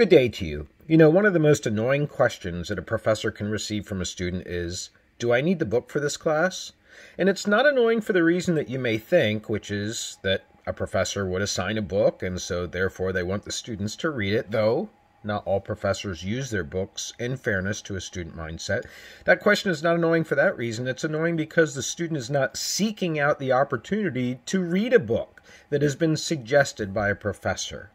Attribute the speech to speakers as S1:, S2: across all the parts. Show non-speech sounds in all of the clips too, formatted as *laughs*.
S1: Good day to you. You know, one of the most annoying questions that a professor can receive from a student is Do I need the book for this class? And it's not annoying for the reason that you may think, which is that a professor would assign a book, and so therefore they want the students to read it, though not all professors use their books in fairness to a student mindset. That question is not annoying for that reason. It's annoying because the student is not seeking out the opportunity to read a book that has been suggested by a professor.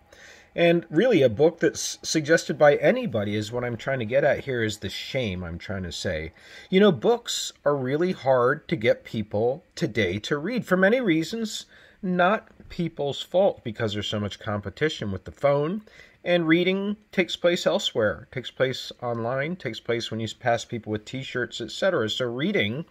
S1: And really, a book that's suggested by anybody is what I'm trying to get at here is the shame I'm trying to say. You know, books are really hard to get people today to read for many reasons, not people's fault because there's so much competition with the phone. And reading takes place elsewhere, takes place online, takes place when you pass people with t shirts, etc. So, reading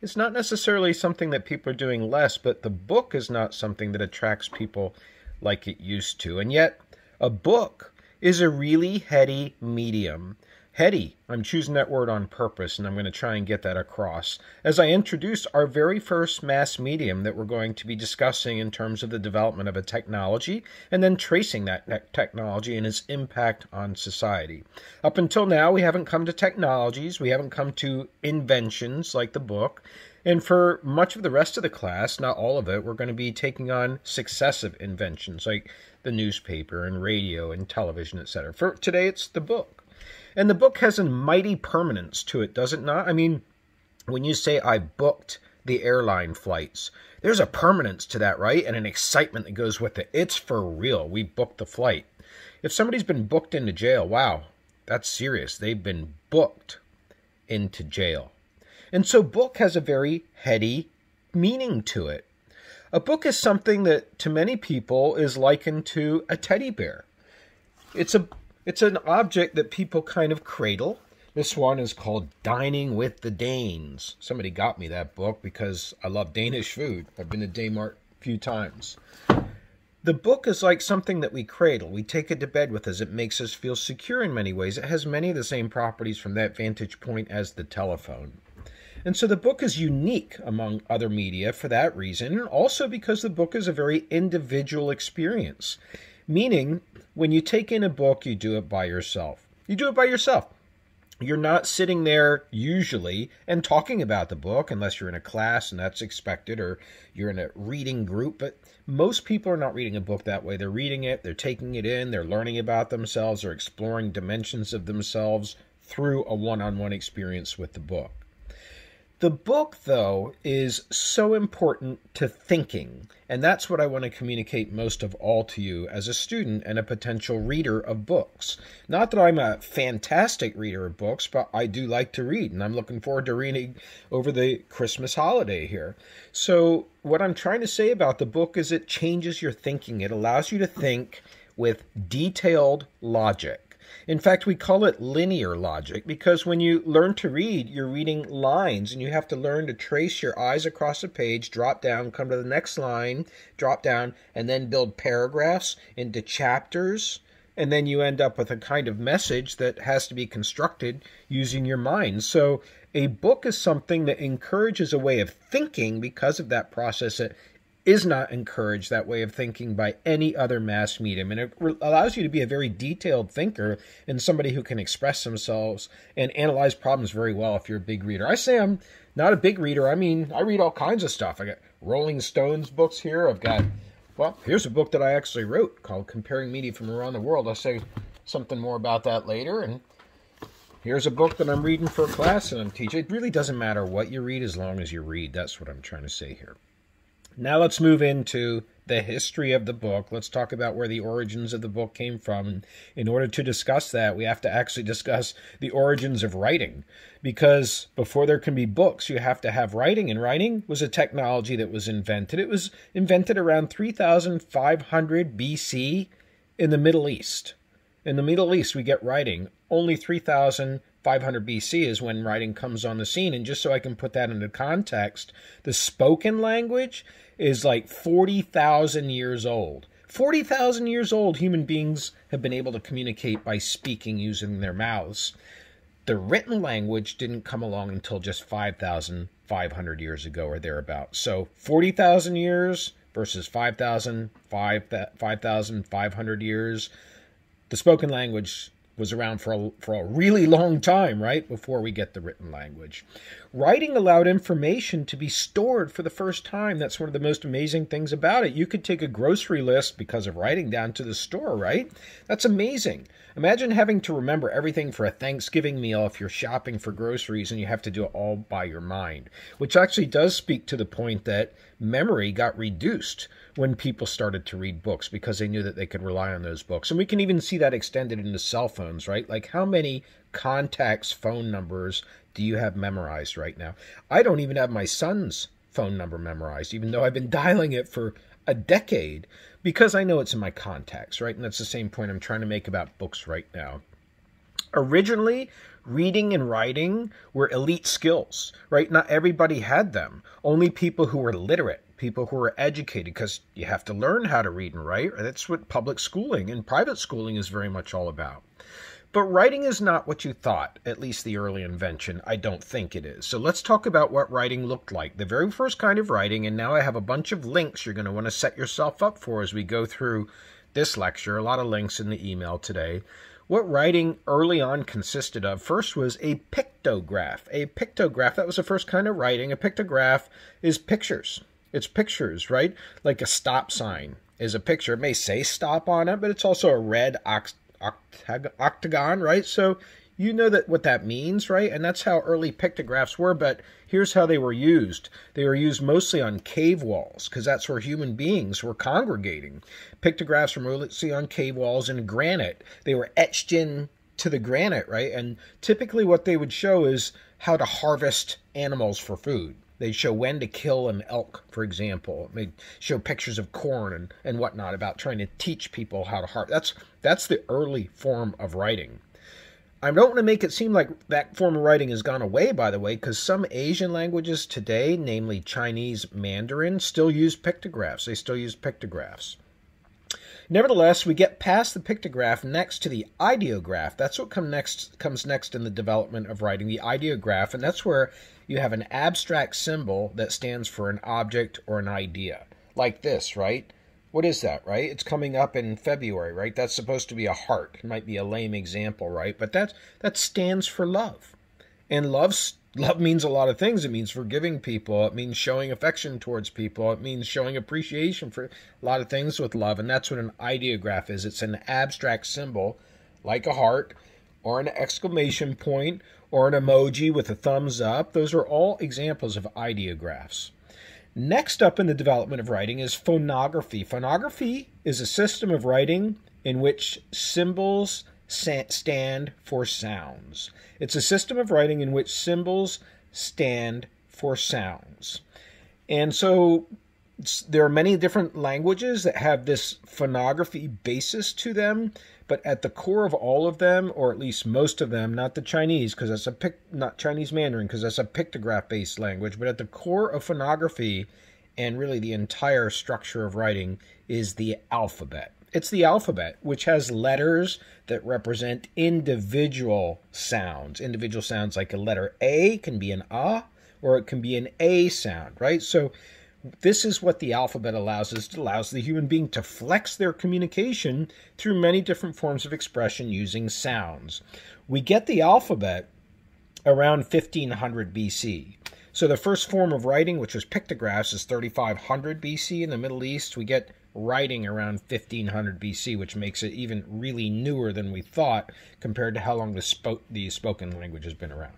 S1: is not necessarily something that people are doing less, but the book is not something that attracts people like it used to. And yet, a book is a really heady medium. Heady, I'm choosing that word on purpose, and I'm going to try and get that across as I introduce our very first mass medium that we're going to be discussing in terms of the development of a technology and then tracing that technology and its impact on society. Up until now, we haven't come to technologies, we haven't come to inventions like the book. And for much of the rest of the class, not all of it, we're going to be taking on successive inventions like the newspaper and radio and television, etc. For today, it's the book. And the book has a mighty permanence to it, does it not? I mean, when you say I booked the airline flights, there's a permanence to that, right? And an excitement that goes with it. It's for real. We booked the flight. If somebody's been booked into jail, wow, that's serious. They've been booked into jail. And so, book has a very heady meaning to it. A book is something that to many people is likened to a teddy bear. It's a it's an object that people kind of cradle. This one is called Dining with the Danes. Somebody got me that book because I love Danish food. I've been to Danemark a few times. The book is like something that we cradle. We take it to bed with us. It makes us feel secure in many ways. It has many of the same properties from that vantage point as the telephone. And so the book is unique among other media for that reason, and also because the book is a very individual experience. Meaning, when you take in a book, you do it by yourself. You do it by yourself. You're not sitting there usually and talking about the book unless you're in a class and that's expected or you're in a reading group. But most people are not reading a book that way. They're reading it, they're taking it in, they're learning about themselves, they're exploring dimensions of themselves through a one on one experience with the book. The book, though, is so important to thinking, and that's what I want to communicate most of all to you as a student and a potential reader of books. Not that I'm a fantastic reader of books, but I do like to read, and I'm looking forward to reading over the Christmas holiday here. So, what I'm trying to say about the book is it changes your thinking, it allows you to think with detailed logic. In fact, we call it linear logic because when you learn to read, you're reading lines and you have to learn to trace your eyes across a page, drop down, come to the next line, drop down, and then build paragraphs into chapters. And then you end up with a kind of message that has to be constructed using your mind. So, a book is something that encourages a way of thinking because of that process that is not encouraged that way of thinking by any other mass medium. And it allows you to be a very detailed thinker and somebody who can express themselves and analyze problems very well if you're a big reader. I say I'm not a big reader. I mean, I read all kinds of stuff. I got Rolling Stones books here. I've got, well, here's a book that I actually wrote called Comparing Media from Around the World. I'll say something more about that later. And here's a book that I'm reading for a class and I'm teaching. It really doesn't matter what you read as long as you read. That's what I'm trying to say here. Now let's move into the history of the book. Let's talk about where the origins of the book came from. In order to discuss that, we have to actually discuss the origins of writing. Because before there can be books, you have to have writing, and writing was a technology that was invented. It was invented around 3500 BC in the Middle East. In the Middle East, we get writing. Only 3500 BC is when writing comes on the scene. And just so I can put that into context, the spoken language is like 40,000 years old. 40,000 years old, human beings have been able to communicate by speaking using their mouths. The written language didn't come along until just 5,500 years ago or thereabouts. So 40,000 years versus 5,000, 5,500 years. the spoken language was around for a, for a really long time, right? Before we get the written language. Writing allowed information to be stored for the first time. That's one of the most amazing things about it. You could take a grocery list because of writing down to the store, right? That's amazing. Imagine having to remember everything for a Thanksgiving meal if you're shopping for groceries and you have to do it all by your mind, which actually does speak to the point that memory got reduced when people started to read books because they knew that they could rely on those books. And we can even see that extended into cell phones, right? Like how many contacts phone numbers do you have memorized right now? I don't even have my son's phone number memorized, even though I've been *laughs* dialing it for a decade because I know it's in my contacts, right? And that's the same point I'm trying to make about books right now. Originally, reading and writing were elite skills, right? Not everybody had them. Only people who were literate, people who are educated, because you have to learn how to read and write. That's what public schooling and private schooling is very much all about. But writing is not what you thought, at least the early invention. I don't think it is. So let's talk about what writing looked like. The very first kind of writing, and now I have a bunch of links you're going to want to set yourself up for as we go through this lecture. A lot of links in the email today. What writing early on consisted of first was a pictograph. A pictograph, that was the first kind of writing. A pictograph is pictures. It's pictures, right? Like a stop sign is a picture. It may say stop on it, but it's also a red octagon, right? So you know that what that means, right? And that's how early pictographs were, but here's how they were used. They were used mostly on cave walls because that's where human beings were congregating. Pictographs were mostly on cave walls in granite. They were etched in to the granite, right? And typically what they would show is how to harvest animals for food. They show when to kill an elk, for example. They show pictures of corn and, and whatnot about trying to teach people how to harvest. That's that's the early form of writing. I don't want to make it seem like that form of writing has gone away, by the way, because some Asian languages today, namely Chinese Mandarin, still use pictographs. They still use pictographs. Nevertheless, we get past the pictograph next to the ideograph. That's what come next, comes next in the development of writing, the ideograph, and that's where you have an abstract symbol that stands for an object or an idea. Like this, right? What is that, right? It's coming up in February, right? That's supposed to be a heart. It might be a lame example, right? But that that stands for love. And love love means a lot of things. It means forgiving people. It means showing affection towards people. It means showing appreciation for a lot of things with love. And that's what an ideograph is. It's an abstract symbol like a heart or an exclamation point or an emoji with a thumbs up. Those are all examples of ideographs. Next up in the development of writing is phonography. Phonography is a system of writing in which symbols stand for sounds. It's a system of writing in which symbols stand for sounds. And so there are many different languages that have this phonography basis to them, but at the core of all of them, or at least most of them, not the Chinese, because that's a pic, not Chinese Mandarin, because that's a pictograph-based language, but at the core of phonography, and really the entire structure of writing, is the alphabet. It's the alphabet, which has letters that represent individual sounds. Individual sounds like a letter A can be an A, or it can be an A sound, right? So this is what the alphabet allows us. It allows the human being to flex their communication through many different forms of expression using sounds. We get the alphabet around 1500 BC. So the first form of writing, which was pictographs, is 3500 BC in the Middle East. We get writing around 1500 BC, which makes it even really newer than we thought compared to how long the, spo- the spoken language has been around.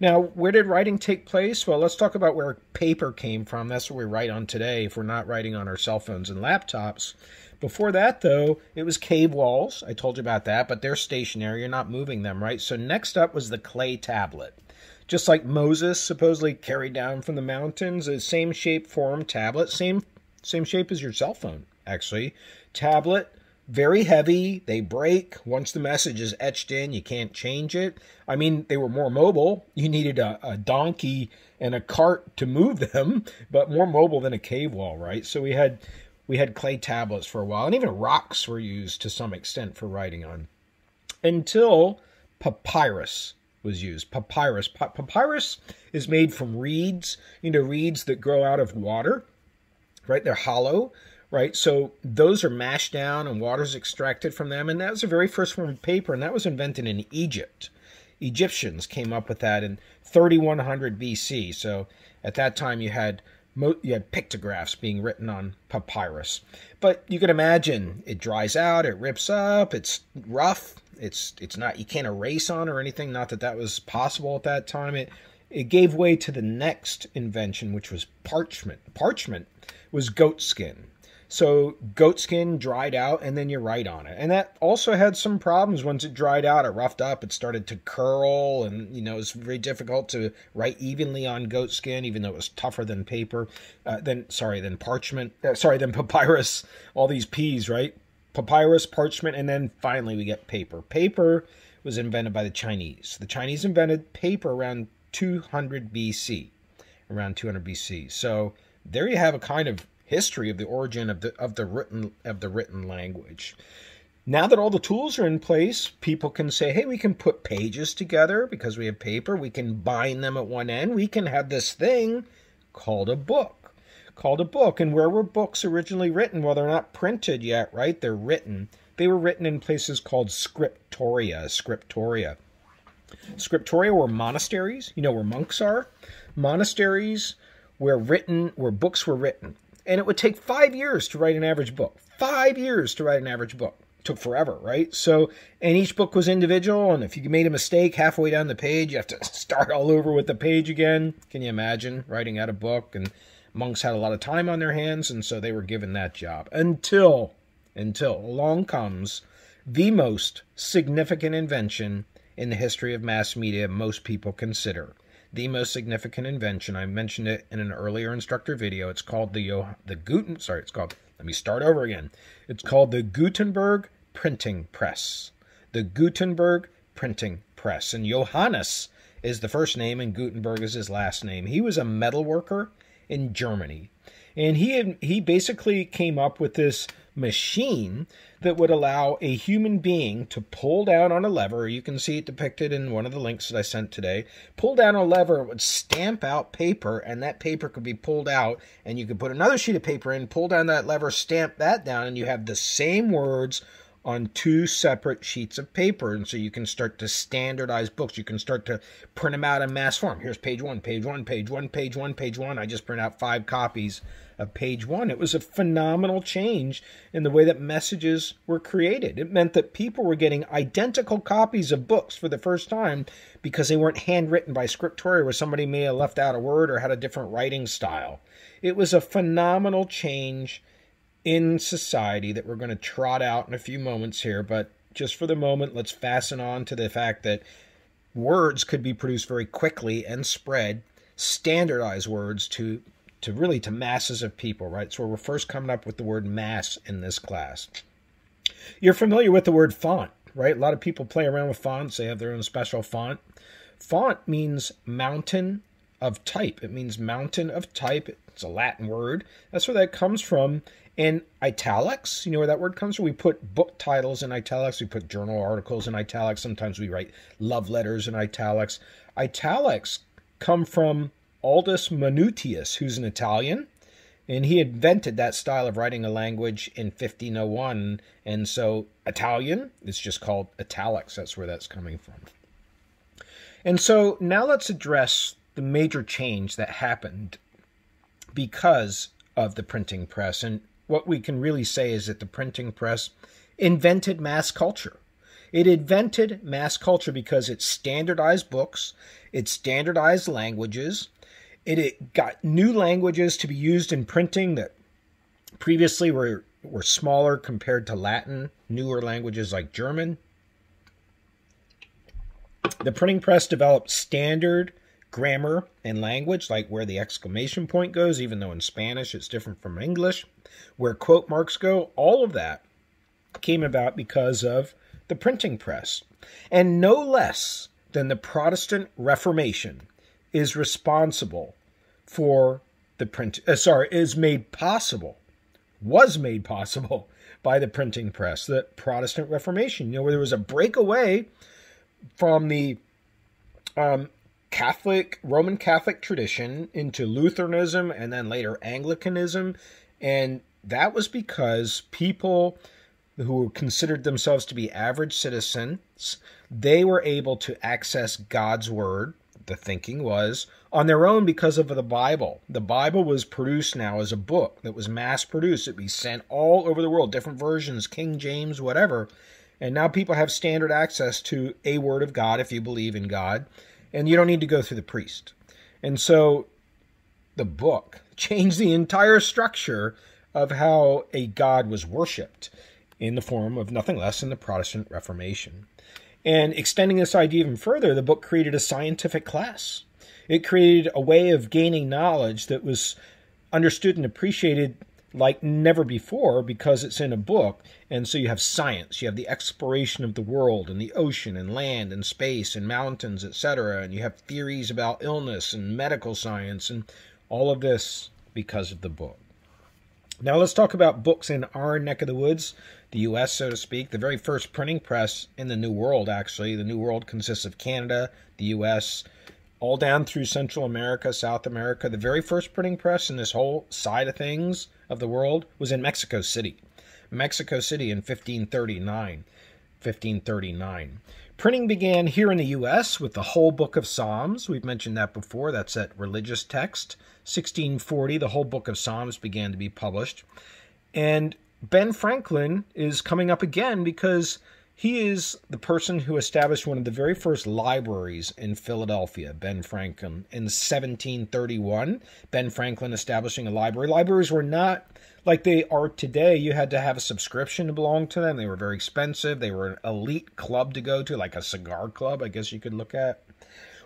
S1: Now, where did writing take place? Well, let's talk about where paper came from. That's what we write on today if we're not writing on our cell phones and laptops. Before that, though, it was cave walls. I told you about that, but they're stationary. You're not moving them, right? So next up was the clay tablet. Just like Moses supposedly carried down from the mountains, the same shape, form tablet, same same shape as your cell phone actually. Tablet, very heavy. They break. Once the message is etched in, you can't change it. I mean, they were more mobile. You needed a, a donkey and a cart to move them, but more mobile than a cave wall, right? So we had we had clay tablets for a while, and even rocks were used to some extent for writing on, until papyrus was used. Papyrus. papyrus is made from reeds, you know, reeds that grow out of water, right? They're hollow right? So those are mashed down and water's extracted from them. And that was the very first form of paper, and that was invented in Egypt. Egyptians came up with that in 3100 BC. So at that time, you had you had pictographs being written on papyrus. But you can imagine it dries out, it rips up, it's rough, it's it's not you can't erase on or anything. Not that that was possible at that time. It it gave way to the next invention, which was parchment. Parchment was goat skin. So goat skin dried out, and then you write on it, and that also had some problems. Once it dried out, it roughed up, it started to curl, and you know it was very difficult to write evenly on goat skin, even though it was tougher than paper. Uh, than sorry, than parchment. Uh, sorry, than *laughs* papyrus. All these P's, right? Papyrus, parchment, and then finally we get paper. Paper was invented by the Chinese. The Chinese invented paper around 200 BC, around 200 BC. So there you have a kind of history of the origin of the of the written of the written language. Now that all the tools are in place, people can say, "Hey, we can put pages together because we have paper. We can bind them at one end. We can have this thing called a book." Called a book. And where were books originally written? Well, they're not printed yet, right? They're written. They were written in places called scriptoria. Scriptoria. Scriptoria were monasteries. You know where monks are? Monasteries where written where books were written and it would take five years to write an average book. Five years to write an average book. Took forever, right? So, and each book was individual, and if you made a mistake halfway down the page, you have to *laughs* start all over with the page again. Can you imagine writing out a book? And monks had a lot of time on their hands, and so they were given that job until, until along comes the most significant invention in the history of mass media most people consider the most significant invention. I mentioned it in an earlier instructor video. It's called the the Guten. Sorry, it's called. Let me start over again. It's called the Gutenberg printing press. The Gutenberg printing press. And Johannes is the first name, and Gutenberg is his last name. He was a metal worker in Germany, and he he basically came up with this machine that would allow a human being to pull down on a lever. You can see it depicted in one of the links that I sent today. Pull down a lever, it would stamp out paper, and that paper could be pulled out, and you could put another sheet of paper in, pull down that lever, stamp that down, and you have the same words on two separate sheets of paper. And so you can start to standardize books. You can start to print them out in mass form. Here's page one, page one, page one, page one, page one. I just print out five copies of page one. It was a phenomenal change in the way that messages were created. It meant that people were getting identical copies of books for the first time because they weren't handwritten by scriptoria where somebody may have left out a word or had a different writing style. It was a phenomenal change in society that we're going to trot out in a few moments here, but just for the moment, let's fasten on to the fact that words could be produced very quickly and spread, standardized words to to really to masses of people, right? So we're first coming up with the word mass in this class. You're familiar with the word font, right? A lot of people play around with fonts, they have their own special font. Font means mountain of type. It means mountain of type. It's a Latin word. That's where that comes from. In italics, you know where that word comes from? We put book titles in italics, we put journal articles in italics, sometimes we write love letters in italics. Italics come from Aldus Manutius, who's an Italian, and he invented that style of writing a language in 1501. And so Italian is just called italics. That's where that's coming from. And so now let's address the major change that happened because of the printing press. And what we can really say is that the printing press invented mass culture. It invented mass culture because it standardized books, it standardized languages, it, it got new languages to be used in printing that previously were, were smaller compared to Latin, newer languages like German. The printing press developed standard grammar and language, like where the exclamation point goes, even though in Spanish it's different from English, where quote marks go, all of that came about because of the printing press. And no less than the Protestant Reformation is responsible for the print. Uh, sorry, is made possible, was made possible *laughs* by the printing press, the Protestant Reformation. You know, where there was a breakaway from the um, Catholic, Roman Catholic tradition into Lutheranism and then later Anglicanism. And that was because people who considered themselves to be average citizens, they were able to access God's word. The thinking was on their own because of the Bible. The Bible was produced now as a book that was mass produced. It'd be sent all over the world, different versions, King James, whatever. And now people have standard access to a word of God if you believe in God, and you don't need to go through the priest. And so the book *laughs* changed the entire structure of how a God was worshipped in the form of nothing less than the Protestant Reformation. And extending this idea even further, the book created a scientific class. It created a way of gaining knowledge that was understood and appreciated like never before because it's in a book. And so you have science, you have the exploration of the world and the ocean and land and space and mountains, etc. And you have theories about illness and medical science and all of this because of the book. Now let's talk about books in our neck of the woods, the US, so to speak. The very first printing press in the New World, actually. The New World consists of Canada, the US, all down through Central America, South America. The very first printing press in this whole side of things of the world was in Mexico City. Mexico City in 1539. 1539. Printing began here in the U.S. with the whole book of Psalms. We've mentioned that before. That's that religious text. 1640, the whole book of Psalms began to be published. And Ben Franklin is coming up again because he is the person who established one of the very first libraries in Philadelphia, Ben Franklin. In 1731, Ben Franklin establishing a library. Libraries were not like they are today, you had to have a subscription to belong to them. They were very expensive. They were an elite club to go to, like a cigar club, I guess you could look at.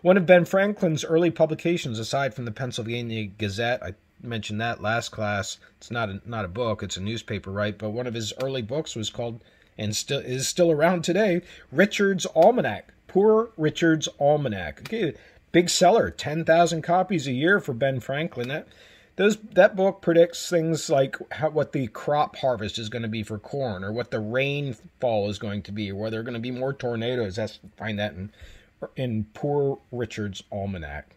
S1: One of Ben Franklin's early publications, aside from the Pennsylvania Gazette, I mentioned that last class. It's not a, not a book; it's a newspaper, right? But one of his early books was called, and still is still around today, Richard's Almanac. Poor Richard's Almanac. Okay, big seller, ten thousand copies a year for Ben Franklin. That those that book predicts things like how, what the crop harvest is going to be for corn, or what the rainfall is going to be, or whether there are going to be more tornadoes. That's find that in in Poor Richard's Almanac.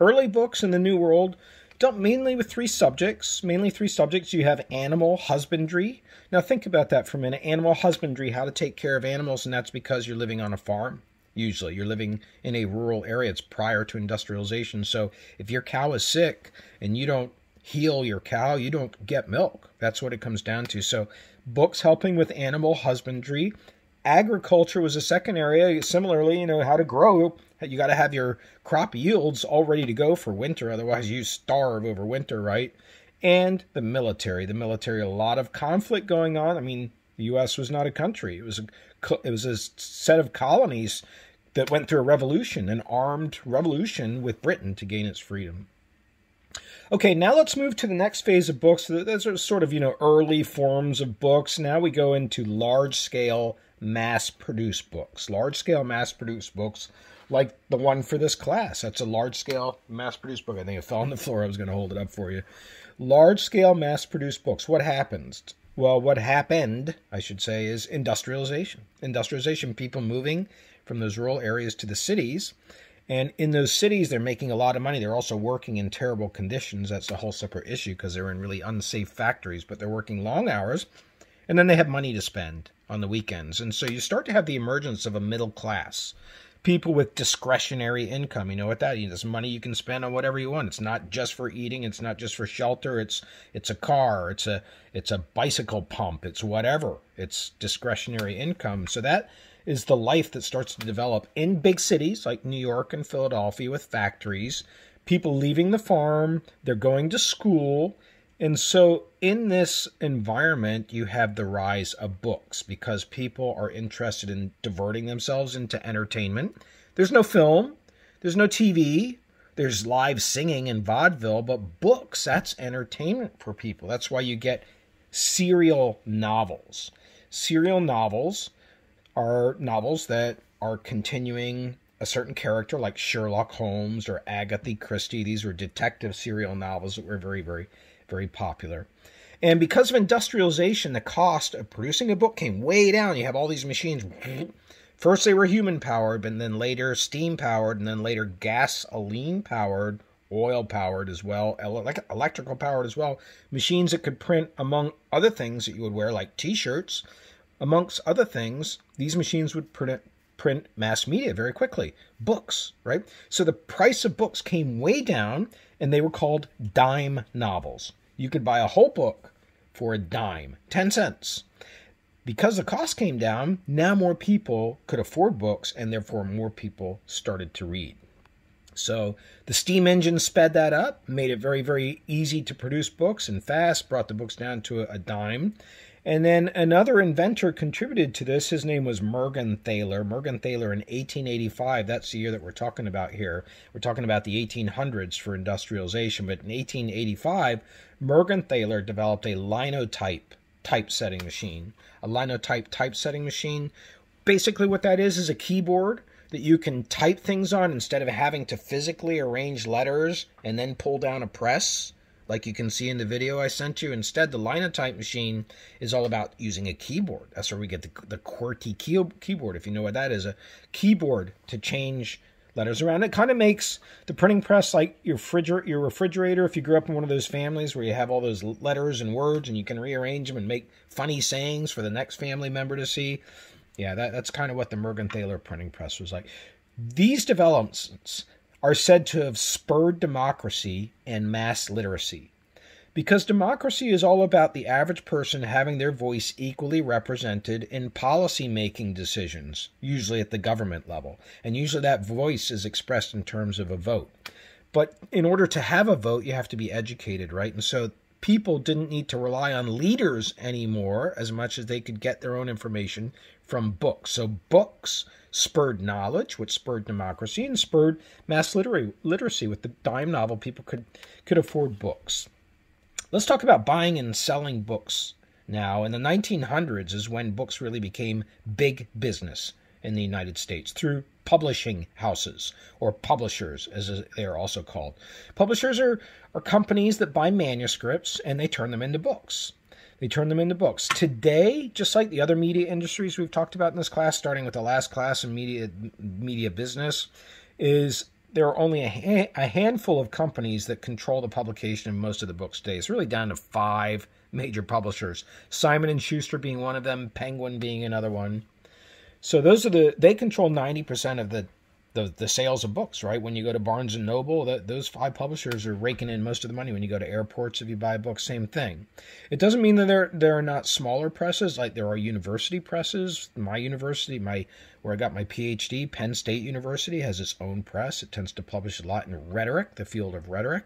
S1: Early books in the New World dealt mainly with three subjects. Mainly three subjects. You have animal husbandry. Now think about that for a minute. Animal husbandry, how to take care of animals, and that's because you're living on a farm usually. You're living in a rural area, it's prior to industrialization. So if your cow is sick and you don't heal your cow, you don't get milk. That's what it comes down to. So books helping with animal husbandry. Agriculture was a second area. Similarly, you know, how to grow. You got to have your crop yields all ready to go for winter. Otherwise, you starve over winter, right? And the military. The military, a lot of conflict going on. I mean, the U.S. was not a country. It was a it was a set of colonies that went through a revolution, an armed revolution with Britain to gain its freedom. Okay, now let's move to the next phase of books. Those are sort of, you know, early forms of books. Now we go into large scale mass produced books. Large scale mass produced books like the one for this class. That's a large scale mass produced book. I think it fell on the floor. I was going to hold it up for you. Large scale mass produced books. What happens? Well, what happened, I should say, is industrialization. Industrialization, people moving from those rural areas to the cities. And in those cities, they're making a lot of money. They're also working in terrible conditions. That's a whole separate issue because they're in really unsafe factories, but they're working long hours. And then they have money to spend on the weekends. And so you start to have the emergence of a middle class people with discretionary income. You know what that means? It's money you can spend on whatever you want. It's not just for eating. It's not just for shelter. It's it's a car. It's a it's a bicycle pump. It's whatever. It's discretionary income. So that is the life that starts to develop in big cities like New York and Philadelphia with factories. People leaving the farm. They're going to school. And so, in this environment, you have the rise of books because people are interested in diverting themselves into entertainment. There's no film, there's no TV, there's live singing and vaudeville, but books, that's entertainment for people. That's why you get serial novels. Serial novels are novels that are continuing a certain character like Sherlock Holmes or Agatha Christie. These were detective serial novels that were very, very very popular. And because of industrialization, the cost of producing a book came way down. You have all these machines. First, they were human powered, but then later steam powered, and then later gasoline powered oil powered as well, electrical powered as well. Machines that could print, among other things that you would wear, like t shirts. Amongst other things, these machines would print, print mass media very quickly, books, right? So the price of books came way down, and they were called dime novels. You could buy a whole book for a dime, 10 cents. Because the cost came down, now more people could afford books, and therefore more people started to read. So the steam engine sped that up, made it very, very easy to produce books and fast, brought the books down to a dime. And then another inventor contributed to this. His name was Mergenthaler. Mergenthaler in 1885, that's the year that we're talking about here. We're talking about the 1800s for industrialization. But in 1885, Mergenthaler developed a linotype typesetting machine. A linotype typesetting machine. Basically, what that is is a keyboard that you can type things on instead of having to physically arrange letters and then pull down a press like you can see in the video I sent you. Instead, the Linotype machine is all about using a keyboard. That's where we get the, the QWERTY key, keyboard, if you know what that is. A keyboard to change letters around. It kind of makes the printing press like your refrigerator, your refrigerator. If you grew up in one of those families where you have all those letters and words and you can rearrange them and make funny sayings for the next family member to see. Yeah, that, that's kind of what the Mergenthaler printing press was like. These developments are said to have spurred democracy and mass literacy. Because democracy is all about the average person having their voice equally represented in policy making decisions, usually at the government level. And usually that voice is expressed in terms of a vote. But in order to have a vote, you have to be educated, right? And so people didn't need to rely on leaders anymore as much as they could get their own information from books. So books spurred knowledge, which spurred democracy, and spurred mass literary, literacy. With the dime novel, people could could afford books. Let's talk about buying and selling books now. In the 1900s is when books really became big business in the United States through publishing houses or publishers, as they are also called. Publishers are, are companies that buy manuscripts and they turn them into books. They turn them into books. Today, just like the other media industries we've talked about in this class, starting with the last class in media media business, is there are only a, a handful of companies that control the publication of most of the books today. It's really down to five major publishers. Simon and Schuster being one of them, Penguin being another one. So those are the they control 90% of the the, the sales of books, right? When you go to Barnes and Noble, that, those five publishers are raking in most of the money. When you go to airports, if you buy a book, same thing. It doesn't mean that there there are not smaller presses, like there are university presses. My university, my where I got my PhD, Penn State University, has its own press. It tends to publish a lot in rhetoric, the field of rhetoric.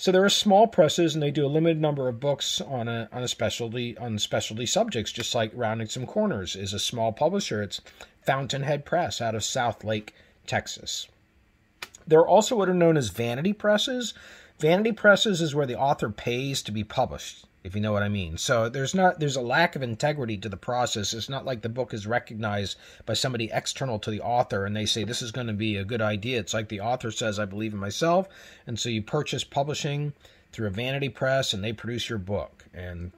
S1: So there are small presses, and they do a limited number of books on a on a specialty on specialty subjects, just like Rounding Some Corners is a small publisher. It's Fountainhead Press out of Southlake, Texas. There are also what are known as vanity presses. Vanity presses is where the author pays to be published, if you know what I mean. So there's not there's a lack of integrity to the process. It's not like the book is recognized by somebody external to the author and they say this is going to be a good idea. It's like the author says I believe in myself, and so you purchase publishing through a vanity press and they produce your book. And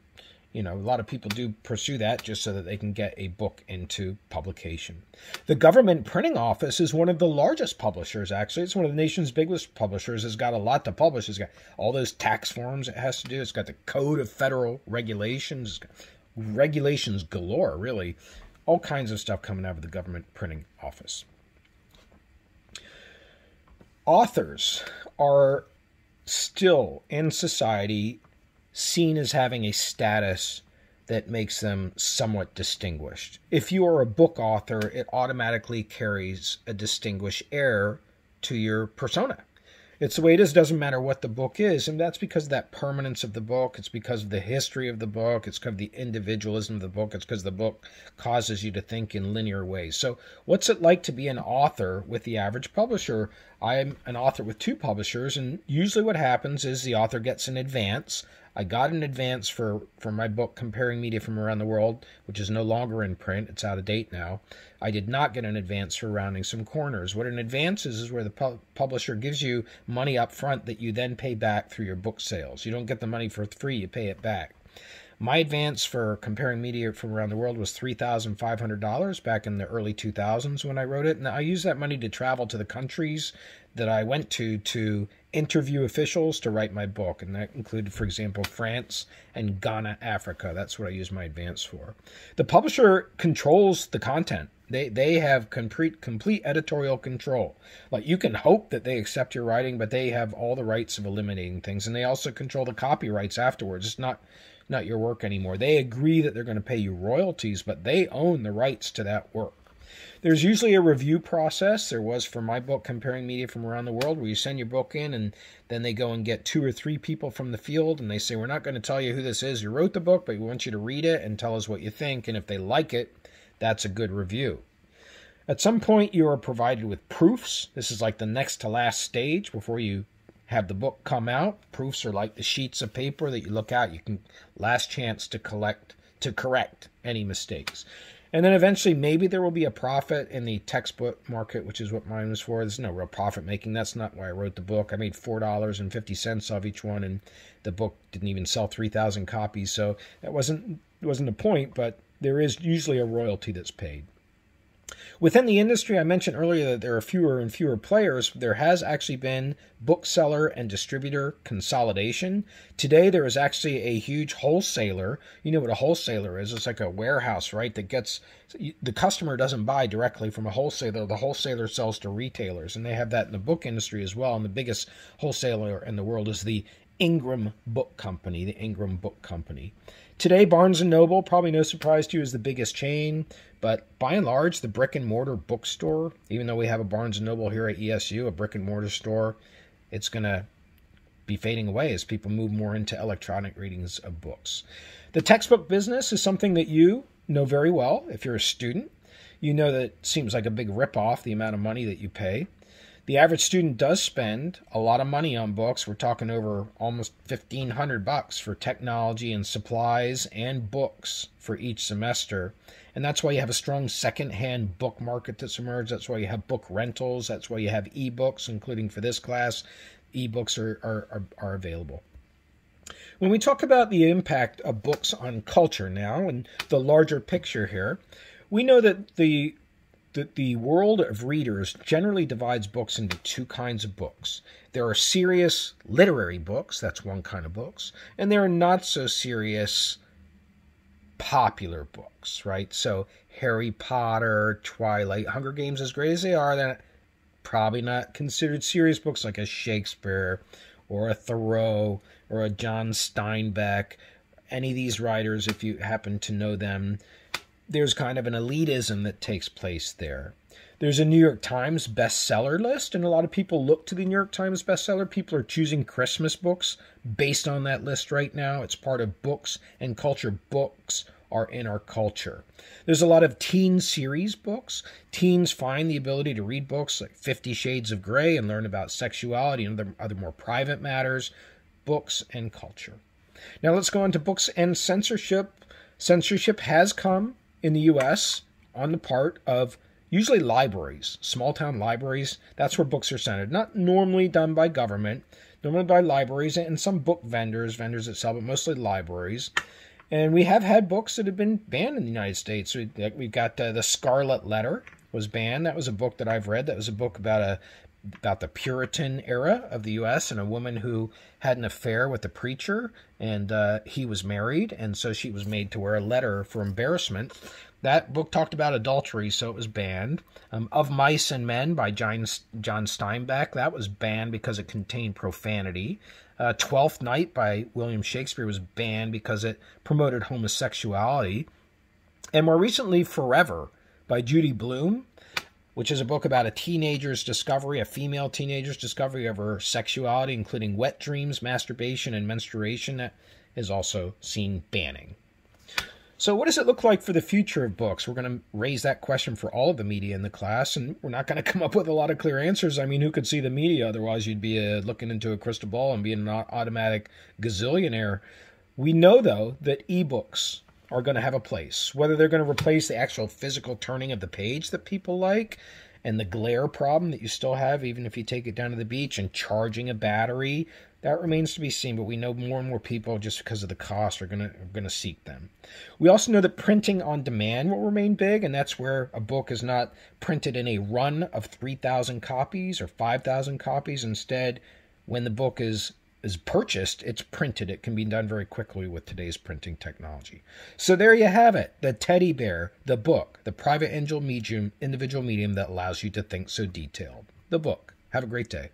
S1: you know, a lot of people do pursue that just so that they can get a book into publication. The government printing office is one of the largest publishers, actually. It's one of the nation's biggest publishers. It's got a lot to publish. It's got all those tax forms it has to do. It's got the Code of Federal Regulations, regulations galore, really. All kinds of stuff coming out of the government printing office. Authors are still in society seen as having a status that makes them somewhat distinguished. If you are a book author, it automatically carries a distinguished air to your persona. It's the way it is. It doesn't matter what the book is, and that's because of that permanence of the book. It's because of the history of the book. It's because of the individualism of the book. It's because the book causes you to think in linear ways. So, what's it like to be an author with the average publisher? I'm an author with two publishers, and usually what happens is the author gets an advance I got an advance for, for my book, Comparing Media from Around the World, which is no longer in print. It's out of date now. I did not get an advance for Rounding Some Corners. What an advance is, is where the pu- publisher gives you money up front that you then pay back through your book sales. You don't get the money for free, you pay it back. My advance for comparing media from around the world was $3,500 back in the early 2000s when I wrote it. And I used that money to travel to the countries that I went to to interview officials to write my book. And that included, for example, France and Ghana, Africa. That's what I used my advance for. The publisher controls the content. They, they have complete complete editorial control. Like you can hope that they accept your writing, but they have all the rights of eliminating things, and they also control the copyrights afterwards. It's not not your work anymore. They agree that they're going to pay you royalties, but they own the rights to that work. There's usually a review process. There was for my book, Comparing Media from Around the World, where you send your book in and then they go and get two or three people from the field and they say, We're not going to tell you who this is. You wrote the book, but we want you to read it and tell us what you think. And if they like it, that's a good review. At some point, you are provided with proofs. This is like the next to last stage before you have the book come out. Proofs are like the sheets of paper that you look at. You can last chance to collect to correct any mistakes. And then eventually, maybe there will be a profit in the textbook market, which is what mine was for. There's no real profit making. That's not why I wrote the book. I made four dollars and fifty cents off each one, and the book didn't even sell three thousand copies. So that wasn't wasn't the point. But there is usually a royalty that's paid. Within the industry, I mentioned earlier that there are fewer and fewer players. There has actually been bookseller and distributor consolidation. Today, there is actually a huge wholesaler. You know what a wholesaler is? It's like a warehouse, right? That gets the customer doesn't buy directly from a wholesaler. The wholesaler sells to retailers, and they have that in the book industry as well. And the biggest wholesaler in the world is the Ingram Book Company, the Ingram Book Company. Today, Barnes & Noble, probably no surprise to you, is the biggest chain, but by and large, the brick and mortar bookstore, even though we have a Barnes & Noble here at ESU, a brick and mortar store, it's going to be fading away as people move more into electronic readings of books. The textbook business is something that you know very well if you're a student. You know that it seems like a big ripoff, the amount of money that you pay. The average student does spend a lot of money on books. We're talking over almost 1500 bucks for technology and supplies and books for each semester. And that's why you have a strong secondhand book market that's emerged. That's why you have book rentals. That's why you have ebooks, including for this class. Ebooks are, are, are, are available. When we talk about the impact of books on culture now and the larger picture here, we know that the the, the world of readers generally divides books into two kinds of books. There are serious literary books, that's one kind of books, and there are not so serious popular books, right? So Harry Potter, Twilight, Hunger Games, as great as they are, they're probably not considered serious books like a Shakespeare or a Thoreau or a John Steinbeck. Any of these writers, if you happen to know them, there's kind of an elitism that takes place there. There's a New York Times bestseller list, and a lot of people look to the New York Times bestseller. People are choosing Christmas books based on that list right now. It's part of books and culture. Books are in our culture. There's a lot of teen series books. Teens find the ability to read books like Fifty Shades of Grey and learn about sexuality and other, other more private matters. Books and culture. Now let's go on to books and censorship. Censorship has come in the US on the part of usually libraries, small town libraries. That's where books are centered. Not normally done by government, normally by libraries and some book vendors, vendors that sell, but mostly libraries. And we have had books that have been banned in the United States. We, have got uh, the Scarlet Letter was banned. That was a book that I've read. That was a book about a about the Puritan era of the U.S. and a woman who had an affair with a preacher, and uh, he was married, and so she was made to wear a letter for embarrassment. That book talked about adultery, so it was banned. Um, of Mice and Men by John, Steinbeck, that was banned because it contained profanity. Uh, Twelfth Night by William Shakespeare was banned because it promoted homosexuality. And more recently, Forever by Judy Blume which is a book about a teenager's discovery, a female teenager's discovery of her sexuality, including wet dreams, masturbation, and menstruation, that is also seen banning. So, what does it look like for the future of books? We're going to raise that question for all of the media in the class, and we're not going *laughs* to come up with a lot of clear answers. I mean, who could see the media? Otherwise, you'd be uh, looking into a crystal ball and being an automatic gazillionaire. We know, though, that ebooks are going to have a place. Whether they're going to replace the actual physical turning of the page that people like and the glare problem that you still have, even if you take it down to the beach and charging a battery That remains to be seen, but we know more and more people, just because of the cost, are going to going to seek them. We also know that printing on demand will remain big, and that's where a book is not printed in a run of 3,000 copies or 5,000 copies. Instead, when the book is is purchased, it's printed. It can be done very quickly with today's printing technology. So there you have it, the teddy bear, the book, the private angel medium, individual medium that allows you to think so detailed. The book. Have a great day.